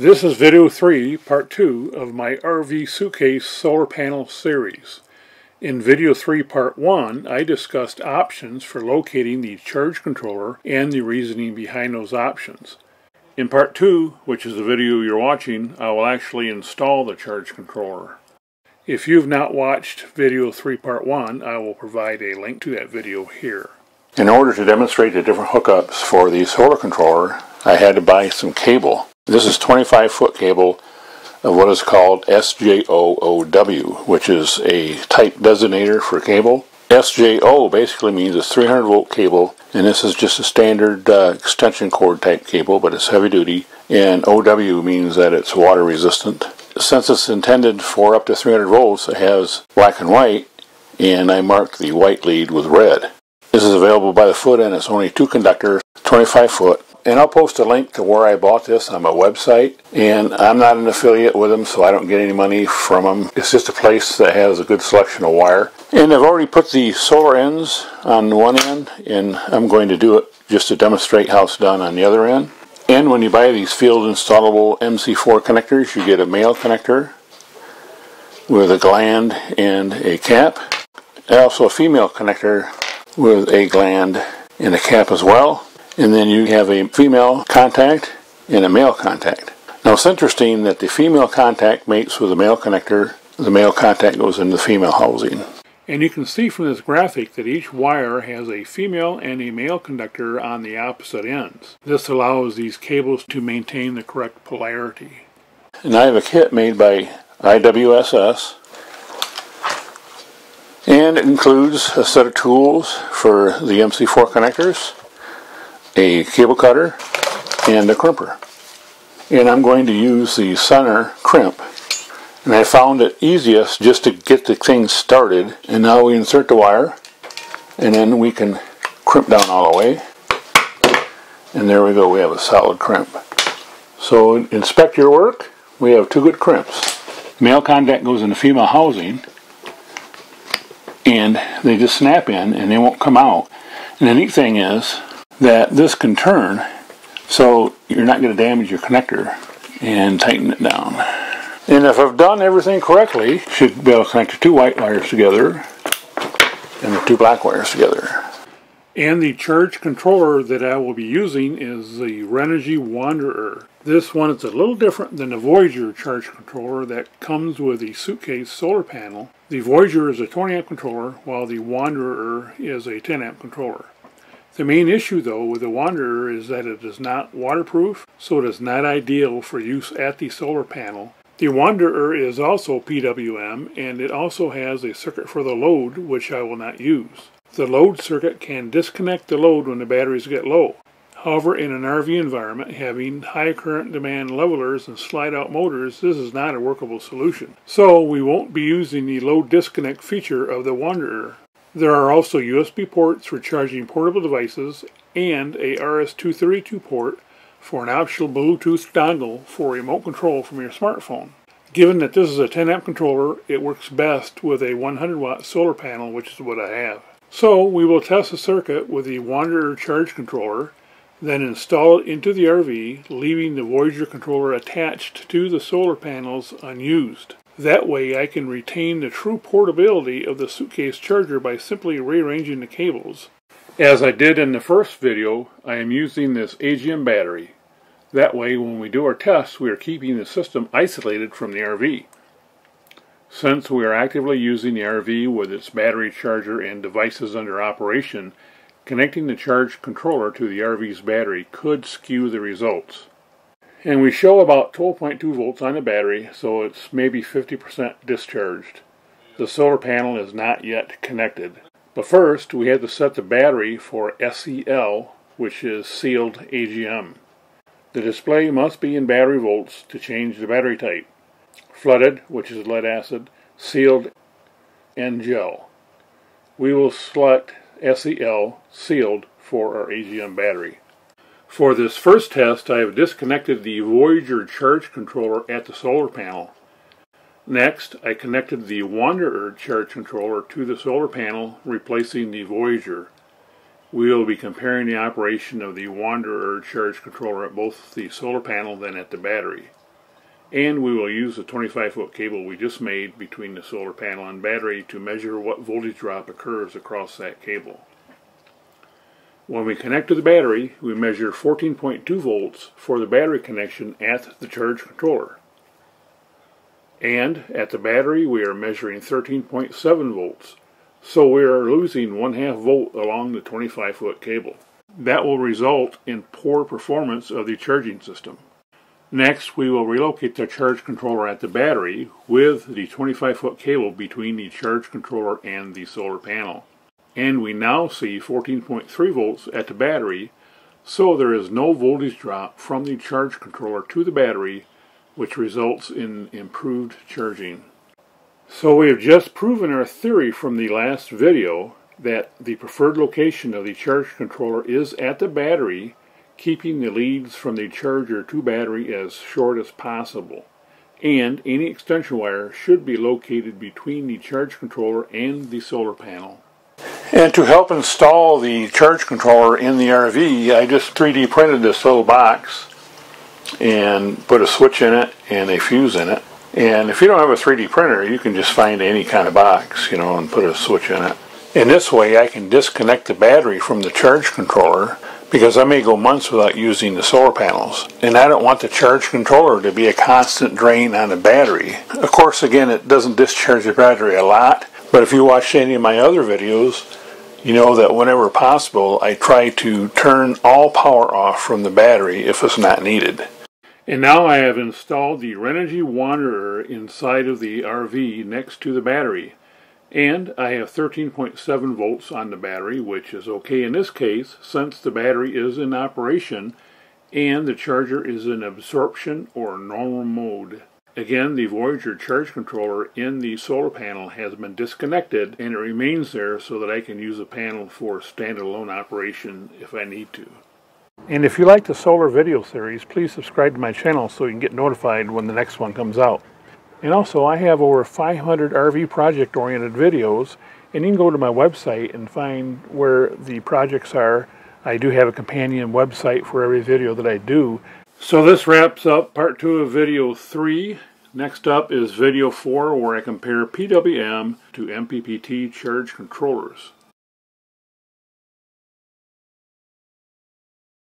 This is video 3, part 2 of my RV suitcase solar panel series. In video 3 part 1, I discussed options for locating the charge controller and the reasoning behind those options. In part 2, which is the video you're watching, I will actually install the charge controller. If you've not watched video 3 part 1, I will provide a link to that video here. In order to demonstrate the different hookups for the solar controller, I had to buy some cable. This is 25 foot cable of what is called SJOOW, which is a type designator for cable. SJO basically means it's 300 volt cable, and this is just a standard uh, extension cord type cable, but it's heavy duty. And OW means that it's water resistant. Since it's intended for up to 300 volts, it has black and white, and I marked the white lead with red. This is available by the foot, and it's only two conductors, 25 foot, and I'll post a link to where I bought this on my website. And I'm not an affiliate with them, so I don't get any money from them. It's just a place that has a good selection of wire. And I've already put the solar ends on one end, and I'm going to do it just to demonstrate how it's done on the other end. And when you buy these field installable MC4 connectors, you get a male connector with a gland and a cap. And also a female connector with a gland and a cap as well and then you have a female contact and a male contact. Now it's interesting that the female contact mates with the male connector, the male contact goes in the female housing. And you can see from this graphic that each wire has a female and a male conductor on the opposite ends. This allows these cables to maintain the correct polarity. And I have a kit made by IWISS and it includes a set of tools for the MC4 connectors, a cable cutter and a crimper. And I'm going to use the center crimp. And I found it easiest just to get the thing started. And now we insert the wire and then we can crimp down all the way. And there we go, we have a solid crimp. So inspect your work, we have two good crimps. Male contact goes in the female housing and they just snap in and they won't come out. And the neat thing is that this can turn so you're not going to damage your connector and tighten it down. And if I've done everything correctly, should be able to connect the two white wires together and the two black wires together. And the charge controller that I will be using is the Renogy Wanderer. This one is a little different than the Voyager charge controller that comes with the suitcase solar panel. The Voyager is a 20 amp controller while the Wanderer is a 10 amp controller. The main issue though with the Wanderer is that it is not waterproof, so it is not ideal for use at the solar panel. The Wanderer is also PWM and it also has a circuit for the load which I will not use. The load circuit can disconnect the load when the batteries get low. However, in an RV environment, having high current demand levelers and slide out motors, this is not a workable solution. So we won't be using the load disconnect feature of the Wanderer. There are also USB ports for charging portable devices and a RS-232 port for an optional Bluetooth dongle for remote control from your smartphone. Given that this is a 10 amp controller, it works best with a 100 watt solar panel, which is what I have. So we will test the circuit with the Wanderer charge controller, then install it into the RV, leaving the Voyager controller attached to the solar panels unused. That way I can retain the true portability of the suitcase charger by simply rearranging the cables. As I did in the first video, I am using this AGM battery. That way when we do our tests we are keeping the system isolated from the RV. Since we are actively using the RV with its battery charger and devices under operation, connecting the charge controller to the RV's battery could skew the results. And we show about 12.2 volts on the battery, so it's maybe 50% discharged. The solar panel is not yet connected. But first, we have to set the battery for SEL, which is sealed AGM. The display must be in battery volts to change the battery type. Flooded, which is lead acid, sealed, and gel. We will select SEL, sealed, for our AGM battery. For this first test, I have disconnected the Voyager charge controller at the solar panel. Next, I connected the Wanderer charge controller to the solar panel, replacing the Voyager. We will be comparing the operation of the Wanderer charge controller at both the solar panel and at the battery. And we will use the 25 foot cable we just made between the solar panel and battery to measure what voltage drop occurs across that cable. When we connect to the battery, we measure 14.2 volts for the battery connection at the charge controller. And at the battery, we are measuring 13.7 volts. So we are losing one half volt along the 25 foot cable. That will result in poor performance of the charging system. Next, we will relocate the charge controller at the battery with the 25 foot cable between the charge controller and the solar panel and we now see 14.3 volts at the battery so there is no voltage drop from the charge controller to the battery which results in improved charging. So we have just proven our theory from the last video that the preferred location of the charge controller is at the battery keeping the leads from the charger to battery as short as possible and any extension wire should be located between the charge controller and the solar panel. And to help install the charge controller in the RV, I just 3D printed this little box and put a switch in it and a fuse in it. And if you don't have a 3D printer, you can just find any kind of box, you know, and put a switch in it. In this way, I can disconnect the battery from the charge controller because I may go months without using the solar panels. And I don't want the charge controller to be a constant drain on the battery. Of course, again, it doesn't discharge the battery a lot, but if you watch any of my other videos, you know that whenever possible, I try to turn all power off from the battery if it's not needed. And now I have installed the Renogy Wanderer inside of the RV next to the battery. And I have 13.7 volts on the battery, which is okay in this case since the battery is in operation and the charger is in absorption or normal mode. Again, the Voyager charge controller in the solar panel has been disconnected and it remains there so that I can use the panel for standalone operation if I need to. And if you like the solar video series, please subscribe to my channel so you can get notified when the next one comes out. And also, I have over 500 RV project-oriented videos, and you can go to my website and find where the projects are. I do have a companion website for every video that I do. So this wraps up part two of video three. Next up is video 4 where I compare PWM to MPPT charge controllers.